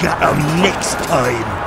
Get 'em next time.